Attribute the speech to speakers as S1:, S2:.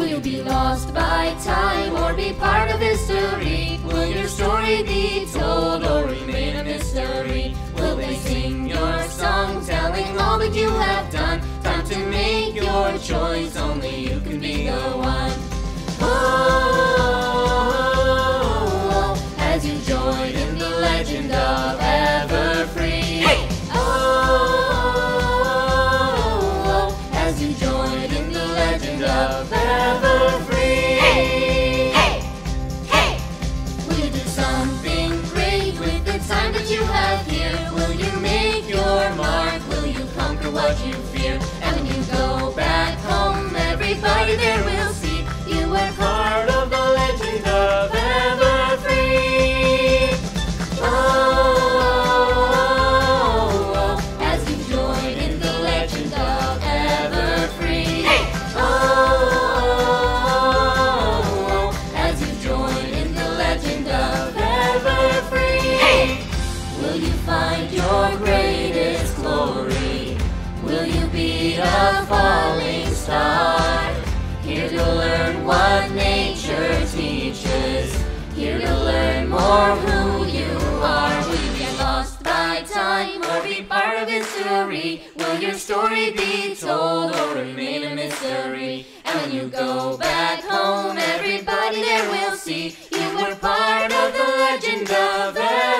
S1: Will you be lost by time or be part of history? Will your story be told or remain a mystery? Will they sing your song telling all that you have done? Time to make your choice, only you can be the one. Join in the legend of Everfree. Will you do something great with the time that you have find your greatest glory? Will you be a falling star? Here to learn what nature teaches. Here to learn more who you are. Will you get lost by time or be part of history? Will your story be told or remain a mystery? And when you go back home, everybody there will see you were part of the legend of Everfree.